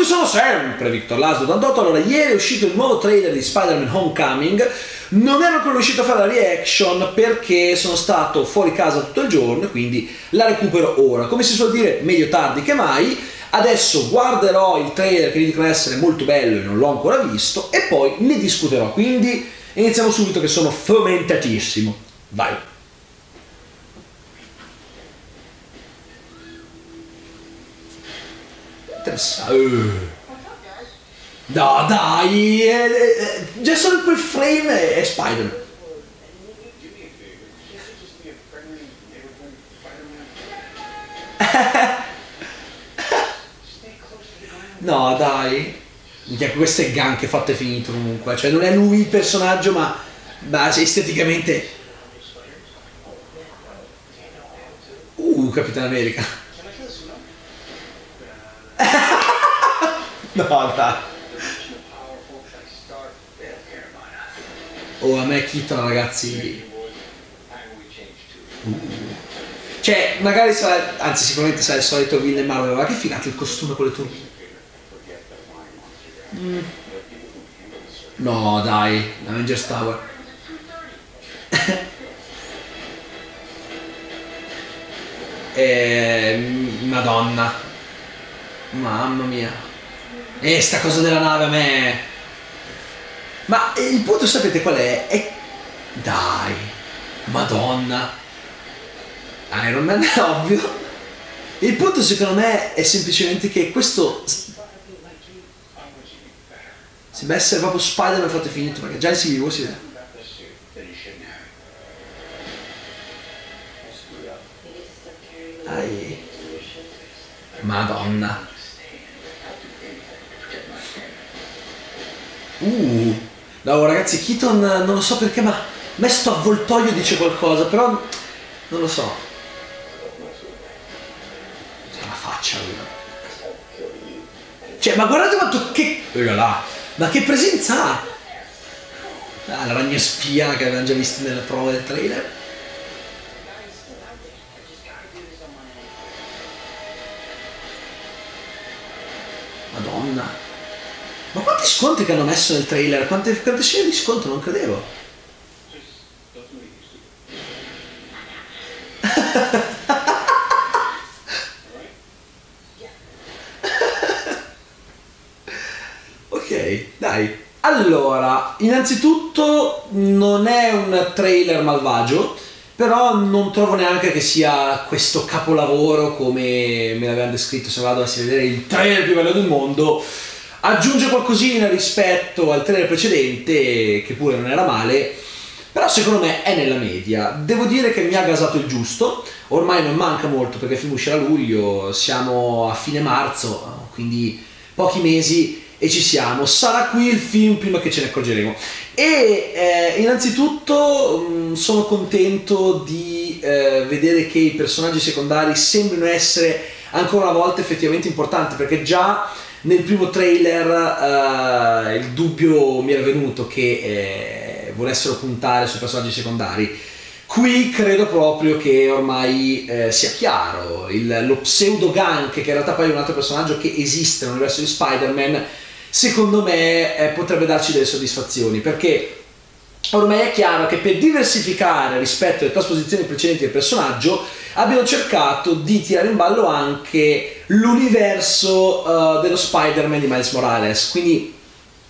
Benvenuti sono sempre Victor Laszlo 88 Allora ieri è uscito il nuovo trailer di Spider-Man Homecoming. Non ero ancora riuscito a fare la reaction perché sono stato fuori casa tutto il giorno Quindi la recupero ora. Come si suol dire meglio tardi che mai. Adesso guarderò il trailer che mi dicono essere molto bello e non l'ho ancora visto E poi ne discuterò. Quindi iniziamo subito che sono fomentatissimo. Vai Interessante. No, dai, eh, eh, già solo quel frame è, è Spider-Man. no, dai. Minchia, questo è Gun che fatto e finito comunque. Cioè, non è lui il personaggio, ma, ma esteticamente. Uh, Capitan America. No, dai. Oh, a me Keaton, ragazzi. Cioè, magari sarà, anzi sicuramente sarà il solito villain Marvel, ma che figata il costume con le. Mm. No, dai, Avengers Tower. eh, Madonna. Mamma mia. E sta cosa della nave a me. Ma il punto sapete qual è? È. Dai. Madonna. Iron Man è ovvio. Il punto secondo me è semplicemente che questo sembra essere proprio Spider-Man fatto finito, perché già in Civil War si vede. Madonna. Uh, no ragazzi, Keaton non lo so perché, ma a me sto avvoltoio dice qualcosa, però non lo so. C'è la faccia lui. Cioè, ma guardate quanto che. Là, ma che presenza ha! Ah, la ragna spia che avevamo già visto nella prova del trailer. Madonna. Ma quanti sconti che hanno messo nel trailer? Quante, quante scene di sconto? Non credevo. ok, dai. Allora, innanzitutto non è un trailer malvagio, però non trovo neanche che sia questo capolavoro come me l'avevano descritto se vado a vedere il trailer più bello del mondo aggiunge qualcosina rispetto al trailer precedente, che pure non era male, però secondo me è nella media. Devo dire che mi ha gasato il giusto, ormai non manca molto perché il film uscirà a luglio, siamo a fine marzo, quindi pochi mesi e ci siamo. Sarà qui il film prima che ce ne accorgeremo. E eh, innanzitutto mh, mm, sono contento di eh, vedere che i personaggi secondari sembrano essere ancora una volta effettivamente importanti perché già nel primo trailer uh, il dubbio mi era venuto che eh, volessero puntare sui personaggi secondari. Qui credo proprio che ormai eh, sia chiaro, il, lo pseudo Gank, che in realtà poi è un altro personaggio che esiste nell'universo di Spider-Man, secondo me eh, potrebbe darci delle soddisfazioni, perché ormai è chiaro che per diversificare rispetto alle trasposizioni precedenti del personaggio abbiano cercato di tirare in ballo anche l'universo uh, dello Spider-Man di Miles Morales. Quindi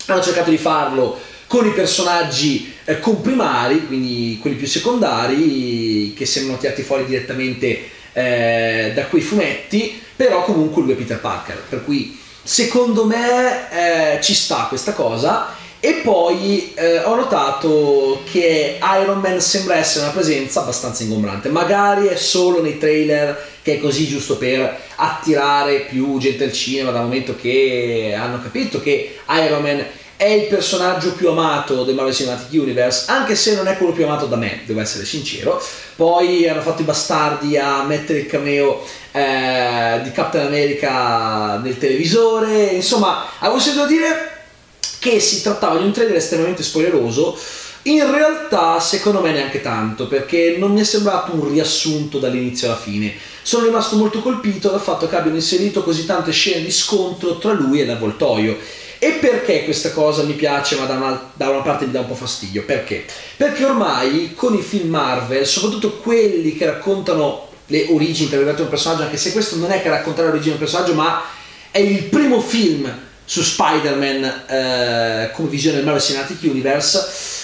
hanno cercato di farlo con i personaggi eh, comprimari quindi quelli più secondari che sembrano tirati fuori direttamente eh, da quei fumetti però comunque lui è Peter Parker. Per cui secondo me eh, ci sta questa cosa e poi eh, ho notato che Iron Man sembra essere una presenza abbastanza ingombrante. Magari è solo nei trailer che è così giusto per attirare più gente al cinema dal momento che hanno capito che Iron Man è il personaggio più amato del Marvel Cinematic Universe, anche se non è quello più amato da me, devo essere sincero. Poi hanno fatto i bastardi a mettere il cameo eh, di Captain America nel televisore, insomma, avevo sentito dire che si trattava di un trailer estremamente spoileroso In realtà, secondo me, neanche tanto, perché non mi è sembrato un riassunto dall'inizio alla fine. Sono rimasto molto colpito dal fatto che abbiano inserito così tante scene di scontro tra lui e l'avvoltoio. E perché questa cosa mi piace, ma da una, da una, parte mi dà un po' fastidio? Perché? Perché ormai con i film Marvel, soprattutto quelli che raccontano le origini per di un personaggio, anche se questo non è che raccontare l'origine di un personaggio, ma è il primo film su Spider-Man eh, come visione del Marvel Cinematic Universe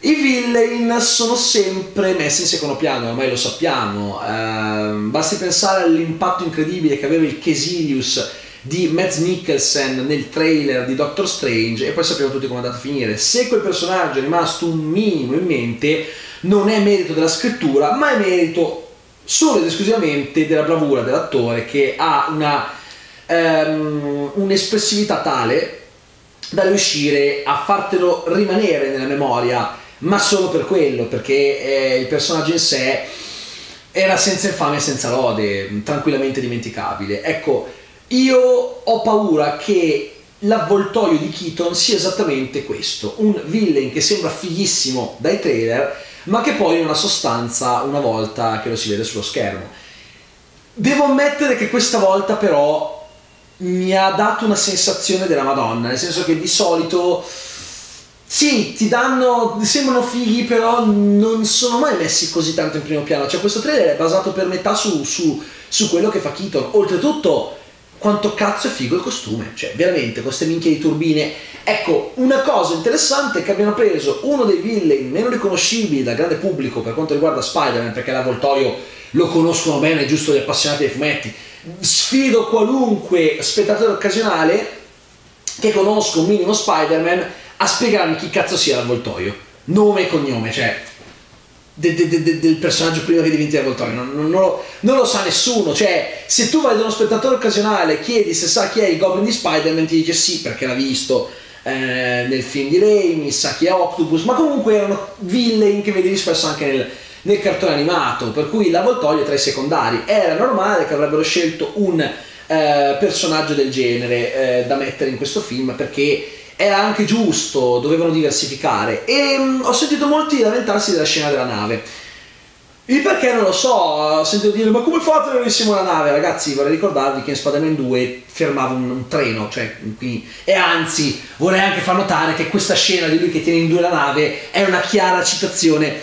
i villain sono sempre messi in secondo piano, ormai lo sappiamo. Eh, basti pensare all'impatto incredibile che aveva il Kesilius di Mads Mikkelsen nel trailer di Doctor Strange e poi sappiamo tutti come è andato a finire. Se quel personaggio è rimasto un minimo in mente, non è merito della scrittura, ma è merito solo ed esclusivamente della bravura dell'attore che ha una, um, un'espressività tale da riuscire a fartelo rimanere nella memoria ma solo per quello, perché eh, il personaggio in sé era senza infame e senza lode, tranquillamente dimenticabile. Ecco, io ho paura che l'avvoltoio di Keaton sia esattamente questo, un villain che sembra fighissimo dai trailer, ma che poi è una sostanza una volta che lo si vede sullo schermo. Devo ammettere che questa volta però mi ha dato una sensazione della Madonna, nel senso che di solito sì, ti danno, sembrano fighi, però non sono mai messi così tanto in primo piano. Cioè, questo trailer è basato per metà su, su, su quello che fa Keaton. Oltretutto, quanto cazzo è figo il costume, cioè, veramente, queste minchie di turbine. Ecco, una cosa interessante è che abbiano preso uno dei villain meno riconoscibili dal grande pubblico per quanto riguarda Spider-Man, perché l'avvoltoio lo conoscono bene, giusto gli appassionati dei fumetti. Sfido qualunque spettatore occasionale che conosca un minimo Spider-Man a spiegarmi chi cazzo sia l'avvoltoio, nome e cognome, cioè de, de, de, del personaggio prima che diventi l'avvoltoio, non, non, non, lo, non, lo, sa nessuno, cioè se tu vai da uno spettatore occasionale chiedi se sa chi è il Goblin di Spider-Man ti dice sì perché l'ha visto eh, nel film di Raimi, sa chi è Octopus, ma comunque erano villain che vedevi spesso anche nel, nel cartone animato, per cui l'avvoltoio tra i secondari era normale che avrebbero scelto un eh, personaggio del genere eh, da mettere in questo film perché era anche giusto, dovevano diversificare e mh, mm, ho sentito molti lamentarsi della scena della nave. Il perché non lo so, ho sentito dire ma come fate a venissimo la nave? Ragazzi vorrei ricordarvi che in Spider-Man 2 fermava un, un treno, cioè, qui, e anzi vorrei anche far notare che questa scena di lui che tiene in due la nave è una chiara citazione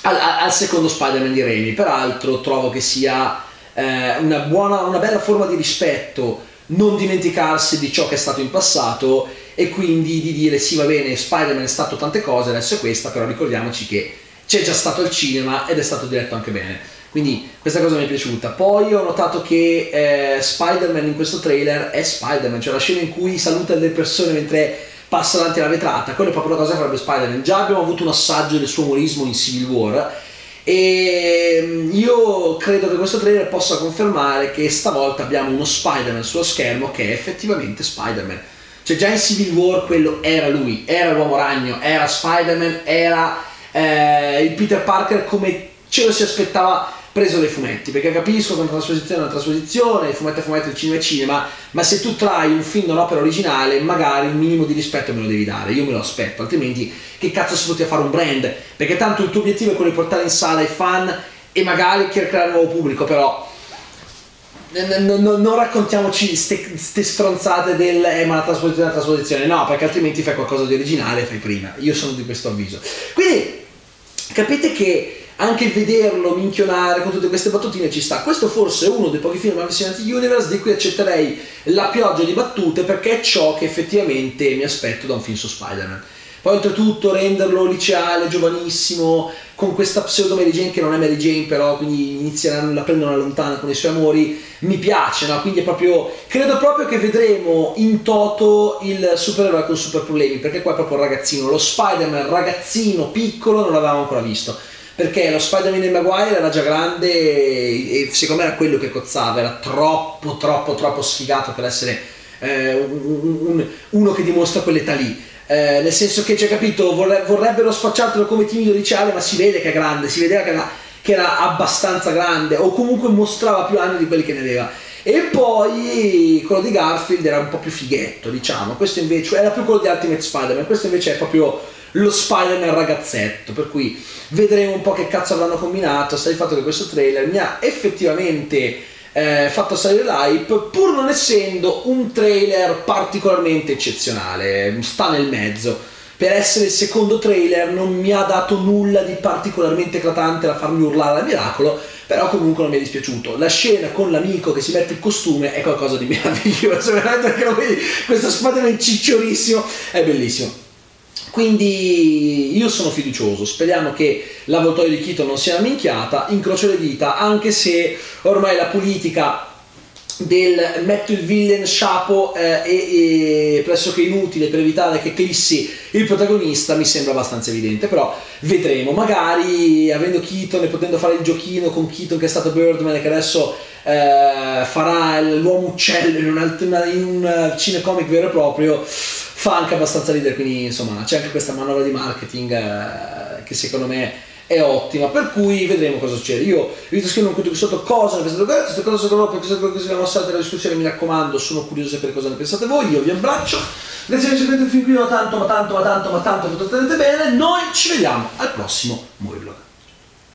al, al secondo Spider-Man di Raimi, peraltro trovo che sia eh, una, buona, una bella forma di rispetto non dimenticarsi di ciò che è stato in passato e quindi di dire sì va bene Spider-Man è stato tante cose adesso è questa però ricordiamoci che c'è già stato il cinema ed è stato diretto anche bene. Quindi questa cosa mi è piaciuta. Poi ho notato che eh, Spider-Man in questo trailer è Spider-Man cioè la scena in cui saluta le persone mentre passa davanti alla vetrata quella è proprio la cosa che farebbe Spider-Man. Già abbiamo avuto un assaggio del suo umorismo in Civil War e mm, io credo che questo trailer possa confermare che stavolta abbiamo uno Spider-Man sullo schermo che è effettivamente Spider-Man. Cioè già in Civil War quello era lui, era l'uomo ragno, era Spider-Man, era eh, il Peter Parker come ce lo si aspettava preso dai fumetti, perché capisco che una trasposizione è una trasposizione, il fumetto è fumetto, il cinema è cinema, ma se tu trai un film da un'opera originale, magari un minimo di rispetto me lo devi dare, io me lo aspetto, altrimenti che cazzo si fotti a fare un brand? Perché tanto il tuo obiettivo è quello di portare in sala i fan e magari creare un nuovo pubblico, però non, non, non raccontiamoci queste stronzate del eh, ma la trasposizione è la trasposizione, no, perché altrimenti fai qualcosa di originale e fai prima. Io sono di questo avviso. Quindi capite che anche vederlo minchionare con tutte queste battutine ci sta. Questo forse è uno dei pochi film Cinematic Universe di cui accetterei la pioggia di battute perché è ciò che effettivamente mi aspetto da un film su Spider-Man. Poi oltretutto renderlo liceale, giovanissimo, con questa pseudo Mary Jane che non è Mary Jane però, quindi iniziano, la prendono lontana con i suoi amori, mi piace, no? Quindi è proprio, credo proprio che vedremo in toto il supereroe con super problemi, perché qua è proprio il ragazzino, lo Spider-Man ragazzino, piccolo, non l'avevamo ancora visto perché lo Spider-Man di Maguire era già grande e secondo me era quello che cozzava, era troppo troppo troppo sfigato per essere eh, un, un, uno che dimostra quell'età lì eh, nel senso che c'è capito vorrebbero spacciartelo come timido liceale ma si vede che è grande si vedeva che era, che era abbastanza grande o comunque mostrava più anni di quelli che ne aveva. E poi quello di Garfield era un po' più fighetto diciamo. Questo invece era più quello di Ultimate Spider-Man. Questo invece è proprio lo Spider-Man ragazzetto, per cui vedremo un po' che cazzo avranno combinato, sta il fatto che questo trailer mi ha effettivamente eh, fatto salire l'hype, pur non essendo un trailer particolarmente eccezionale, sta nel mezzo. Per essere il secondo trailer non mi ha dato nulla di particolarmente eclatante da farmi urlare al miracolo, però comunque non mi è dispiaciuto. La scena con l'amico che si mette il costume è qualcosa di meraviglioso, veramente perché lo vedi, questo Spider-Man cicciolissimo, è bellissimo. Quindi io sono fiducioso, speriamo che l'avvoltoio di Keaton non sia una minchiata, incrocio le dita, anche se ormai la politica del metto il villain sciapo eh, e, e, pressoché inutile per evitare che clissi il protagonista mi sembra abbastanza evidente però vedremo. Magari avendo Keaton e potendo fare il giochino con Keaton che è stato Birdman e che adesso eh, farà l'uomo uccello in un, in un cinecomic vero e proprio fa anche abbastanza ridere, quindi insomma c'è anche questa manovra di marketing eh, che secondo me è ottima, per cui vedremo cosa succede. Io vi sto scrivendo un qui sotto cosa ne pensate voi, queste cose secondo me, queste cose che abbiamo mostrate nella discussione, mi raccomando, sono curioso sapere cosa ne pensate voi, io vi abbraccio, grazie per aver seguito fin qui, ma tanto, ma tanto, ma tanto, ma tanto, tanto, bene, noi ci vediamo al prossimo Movie